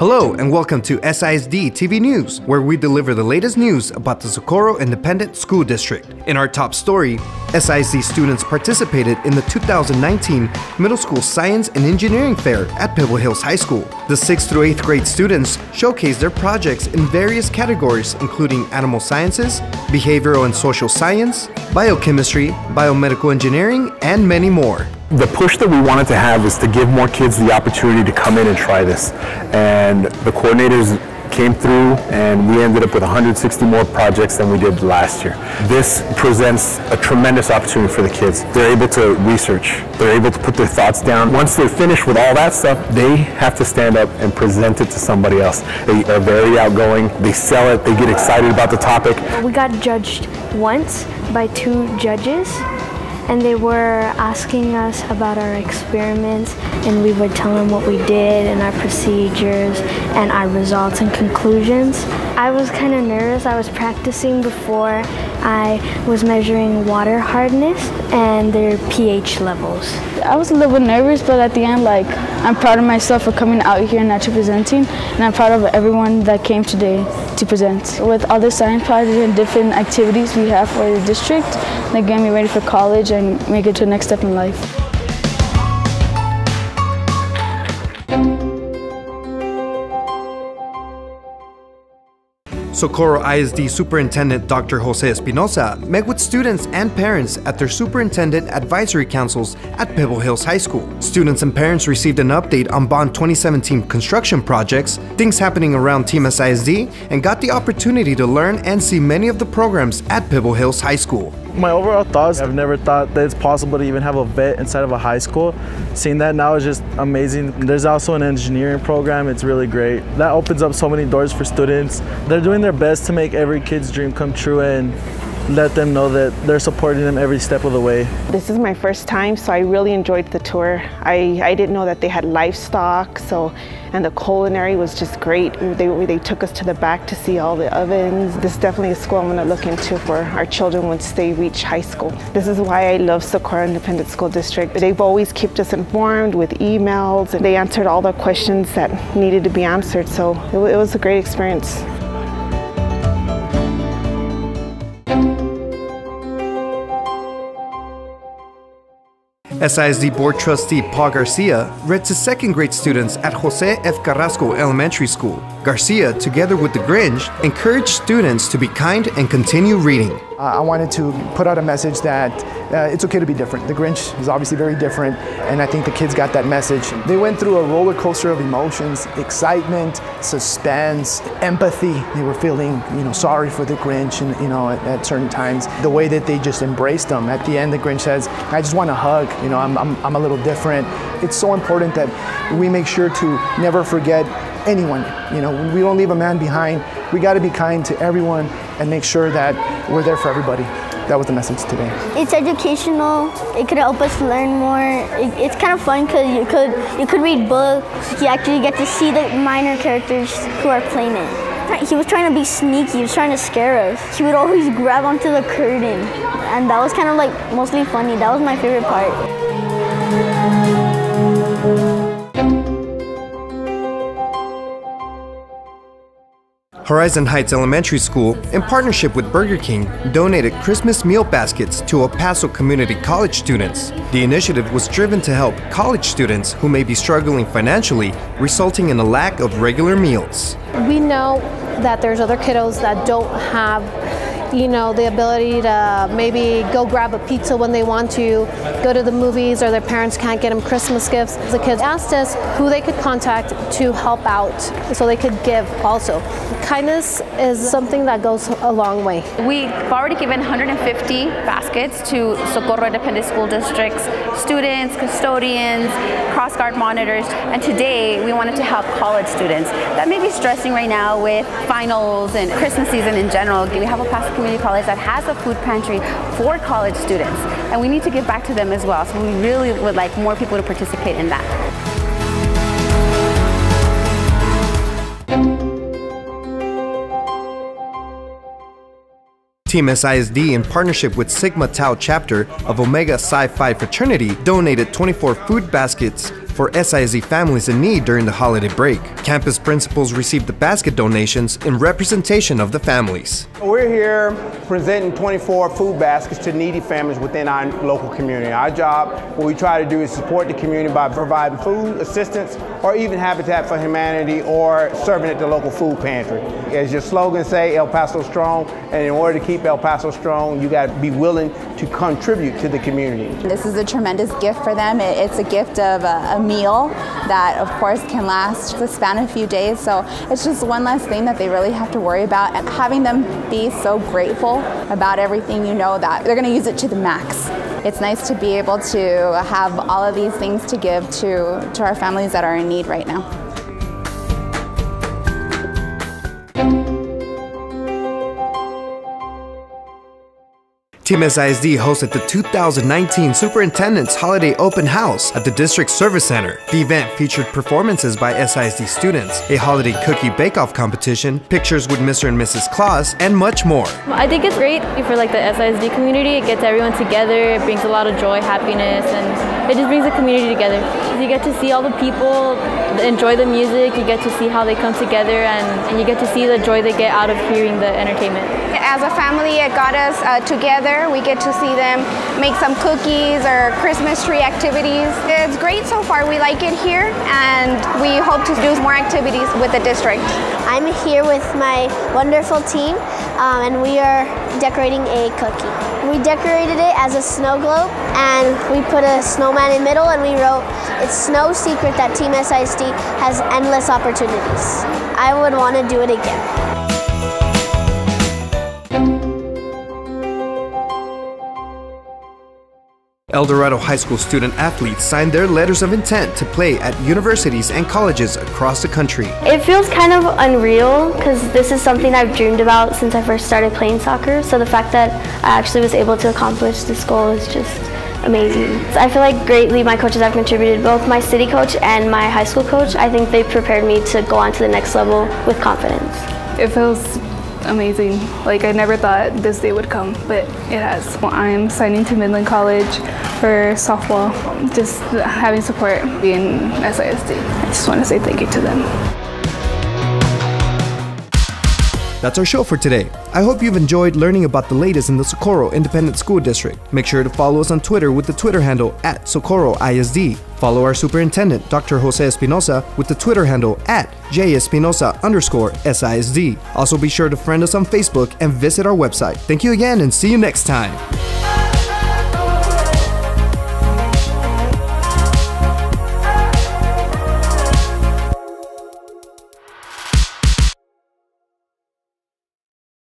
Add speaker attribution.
Speaker 1: Hello and welcome to SISD TV News, where we deliver the latest news about the Socorro Independent School District. In our top story, SISD students participated in the 2019 Middle School Science and Engineering Fair at Pebble Hills High School. The 6th through 8th grade students showcased their projects in various categories including animal sciences, behavioral and social science, biochemistry, biomedical engineering, and many more.
Speaker 2: The push that we wanted to have is to give more kids the opportunity to come in and try this. And the coordinators came through and we ended up with 160 more projects than we did last year. This presents a tremendous opportunity for the kids. They're able to research, they're able to put their thoughts down. Once they're finished with all that stuff, they have to stand up and present it to somebody else. They are very outgoing, they sell it, they get excited about the topic.
Speaker 3: We got judged once by two judges and they were asking us about our experiments and we would tell them what we did and our procedures and our results and conclusions. I was kind of nervous. I was practicing before I was measuring water hardness and their pH levels.
Speaker 4: I was a little bit nervous, but at the end, like, I'm proud of myself for coming out here and actually presenting, and I'm proud of everyone that came today to present. With all the science projects and different activities we have for the district, they're getting me ready for college and make it to the next step in life.
Speaker 1: Socorro ISD Superintendent Dr. Jose Espinoza met with students and parents at their Superintendent Advisory Councils at Pebble Hills High School. Students and parents received an update on Bond 2017 construction projects, things happening around Team SISD, and got the opportunity to learn and see many of the programs at Pebble Hills High School.
Speaker 5: My overall thoughts, I've never thought that it's possible to even have a vet inside of a high school. Seeing that now is just amazing. There's also an engineering program, it's really great. That opens up so many doors for students. They're doing their best to make every kid's dream come true and let them know that they're supporting them every step of the way.
Speaker 6: This is my first time, so I really enjoyed the tour. I, I didn't know that they had livestock, so and the culinary was just great. They, they took us to the back to see all the ovens. This is definitely a school I'm to look into for our children once they reach high school. This is why I love Socorro Independent School District. They've always kept us informed with emails, and they answered all the questions that needed to be answered, so it, it was a great experience.
Speaker 1: SISD Board Trustee Paul Garcia read to second grade students at Jose F. Carrasco Elementary School. Garcia, together with the Grinch, encouraged students to be kind and continue reading.
Speaker 7: Uh, I wanted to put out a message that uh, it's okay to be different. The Grinch is obviously very different, and I think the kids got that message. They went through a roller coaster of emotions, excitement, suspense, empathy. They were feeling, you know, sorry for the Grinch, and you know, at, at certain times, the way that they just embraced them. At the end, the Grinch says, "I just want a hug. You know, I'm, I'm, I'm a little different." It's so important that we make sure to never forget anyone. You know, we don't leave a man behind. We got to be kind to everyone and make sure that we're there for everybody. That was the message today.
Speaker 8: It's educational. It could help us learn more. It, it's kind of fun because you could you could read books. You actually get to see the minor characters who are playing it. He was trying to be sneaky. He was trying to scare us. He would always grab onto the curtain, and that was kind of like mostly funny. That was my favorite part.
Speaker 1: Horizon Heights Elementary School, in partnership with Burger King, donated Christmas meal baskets to El Paso Community College students. The initiative was driven to help college students who may be struggling financially, resulting in a lack of regular meals.
Speaker 9: We know that there's other kiddos that don't have you know, the ability to maybe go grab a pizza when they want to, go to the movies, or their parents can't get them Christmas gifts. The kids asked us who they could contact to help out so they could give also. Kindness is something that goes a long way.
Speaker 10: We've already given 150 baskets to Socorro Independent School District's students, custodians, cross guard monitors, and today we wanted to help college students that may be stressing right now with finals and Christmas season in general. We have El Paso Community College that has a food pantry for college students, and we need to give back to them as well. So we really would like more people to participate in that.
Speaker 1: Team SISD, in partnership with Sigma Tau chapter of Omega Psi Phi fraternity, donated 24 food baskets for SISD families in need during the holiday break. Campus principals received the basket donations in representation of the families.
Speaker 11: We're here presenting 24 food baskets to needy families within our local community. Our job, what we try to do is support the community by providing food, assistance, or even Habitat for Humanity or serving at the local food pantry. As your slogan say, El Paso Strong, and in order to keep El Paso strong, you got to be willing to contribute to the community.
Speaker 12: This is a tremendous gift for them. It's a gift of a, a meal that, of course, can last the span of a few days. So it's just one less thing that they really have to worry about. And having them be so grateful about everything, you know that they're going to use it to the max. It's nice to be able to have all of these things to give to, to our families that are in need right now.
Speaker 1: Team SISD hosted the 2019 Superintendent's Holiday Open House at the District Service Center. The event featured performances by SISD students, a holiday cookie bake-off competition, pictures with Mr. and Mrs. Claus, and much more.
Speaker 13: I think it's great for like the SISD community. It gets everyone together. It brings a lot of joy, happiness, and it just brings the community together. You get to see all the people enjoy the music. You get to see how they come together, and, and you get to see the joy they get out of hearing the entertainment.
Speaker 14: As a family, it got us uh, together we get to see them make some cookies or Christmas tree activities. It's great so far. We like it here and we hope to do more activities with the district.
Speaker 15: I'm here with my wonderful team um, and we are decorating a cookie. We decorated it as a snow globe and we put a snowman in middle and we wrote, it's no secret that Team SISD has endless opportunities. I would want to do it again.
Speaker 1: El Dorado High School student athletes signed their letters of intent to play at universities and colleges across the country.
Speaker 16: It feels kind of unreal because this is something I've dreamed about since I first started playing soccer. So the fact that I actually was able to accomplish this goal is just amazing. I feel like greatly my coaches have contributed, both my city coach and my high school coach. I think they prepared me to go on to the next level with confidence.
Speaker 17: It feels amazing. Like I never thought this day would come, but it has. I'm signing to Midland College for softball, just having support being SISD. I just want to say thank you to them.
Speaker 1: That's our show for today. I hope you've enjoyed learning about the latest in the Socorro Independent School District. Make sure to follow us on Twitter with the Twitter handle at Socorro ISD. Follow our superintendent, Dr. Jose Espinoza, with the Twitter handle at jespinoza underscore SISD. Also be sure to friend us on Facebook and visit our website. Thank you again and see you next time.